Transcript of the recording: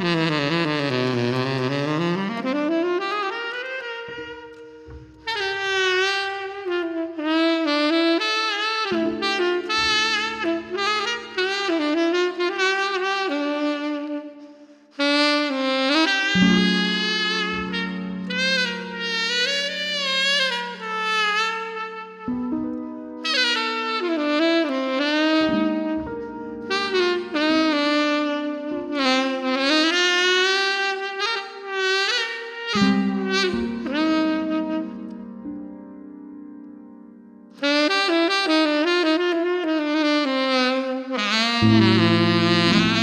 Mm-hmm. Mm-hmm.